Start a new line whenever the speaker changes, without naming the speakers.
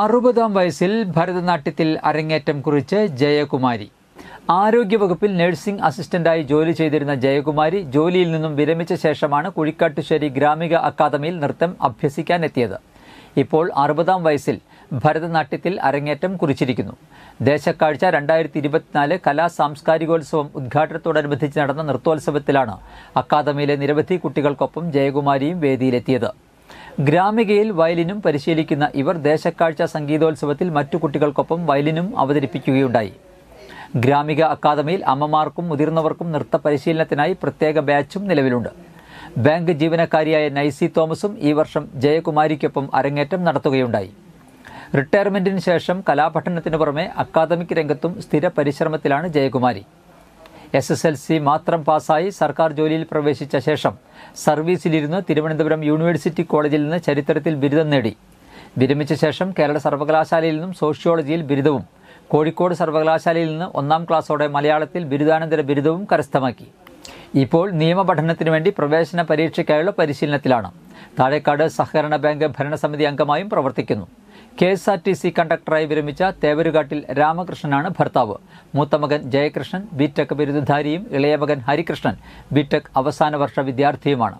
അറുപതാം വയസ്സിൽ ഭരതനാട്യത്തിൽ അരങ്ങേറ്റം കുറിച്ച് ജയകുമാരി. ആരോഗ്യവകുപ്പിൽ നഴ്സിംഗ് അസിസ്റ്റന്റായി ജോലി ചെയ്തിരുന്ന ജയകുമാരി ജോലിയിൽ നിന്നും വിരമിച്ച ശേഷമാണ് കുഴിക്കാട്ടുശ്ശേരി ഗ്രാമിക അക്കാദമിയിൽ നൃത്തം അഭ്യസിക്കാനെത്തിയത്. ഇപ്പോൾ അറുപതാം വയസ്സിൽ ഭരതനാട്യത്തിൽ അരങ്ങേറ്റം കുറിച്ചിരിക്കുന്നു. ദേശക്കാഴ്ച രണ്ടായിരത്തി ഇരുപത്തിനാല് കലാ സാംസ്കാരികോത്സവം ഉദ്ഘാടനത്തോടനുബന്ധിച്ച് നടന്ന നൃത്തോത്സവത്തിലാണ് അക്കാദമിയിലെ നിരവധി കുട്ടികൾക്കൊപ്പം ജയകുമാരിയും വേദിയിലെത്തിയത്. ഗ്രാമികയിൽ വയലിനും പരിശീലിക്കുന്ന ഇവർ ദേശക്കാഴ്ച സംഗീതോത്സവത്തിൽ മറ്റു കുട്ടികൾക്കൊപ്പം വയലിനും അവതരിപ്പിക്കുകയുണ്ടായി. ഗ്രാമിക അക്കാദമിയിൽ അമ്മമാർക്കും മുതിർന്നവർക്കും നൃത്ത പരിശീലനത്തിനായി പ്രത്യേക ബാച്ചും നിലവിലുണ്ട്. ബാങ്ക് ജീവനക്കാരിയായ നൈസി തോമസും ഈ വർഷം ജയകുമാരിക്കൊപ്പം അരങ്ങേറ്റം നടത്തുകയുണ്ടായി. റിട്ടയർമെന്റിന് ശേഷം കലാപഠനത്തിനു പുറമെ അക്കാദമിക് രംഗത്തും സ്ഥിര പരിശ്രമത്തിലാണ് Jayakumari. S S L C മാത്രം പാസ്സായി സർക്കാർ ജോലിയിൽ പ്രവേശിച്ച ശേഷം സർവീസിലിരുന്ന് തിരുവനന്തപുരം യൂണിവേഴ്സിറ്റി കോളേജിൽ നിന്ന് ചരിത്രത്തിൽ ബിരുദം നേടി. വിരമിച്ച ശേഷം കേരള സർവകലാശാലയിൽ നിന്നും സോഷ്യോളജിയിൽ ബിരുദവും കോഴിക്കോട് സർവകലാശാലയിൽ നിന്ന് ഒന്നാം ക്ലാസ്സോടെ മലയാളത്തിൽ ബിരുദാനന്തര ബിരുദവും കരസ്ഥമാക്കി. ഇപ്പോൾ നിയമപഠനത്തിനു വേണ്ടി പ്രവേശന പരീക്ഷയ്ക്കായുള്ള പരിശീലനത്തിലാണ്. താഴേക്കാട് സഹകരണ ബാങ്ക് ഭരണസമിതി അംഗമായും പ്രവർത്തിക്കുന്നു. K S R T C കണ്ടക്ടറായി വിരമിച്ച തേവരുകാട്ടിൽ രാമകൃഷ്ണനാണ് ഭർത്താവ്. മൂത്തമകൻ ജയകൃഷ്ണൻ ബിടെക് ബിരുദധാരിയും ഇളയമകൻ ഹരികൃഷ്ണൻ ബിടെക് അവസാന വർഷ വിദ്യാർത്ഥിയുമാണ്.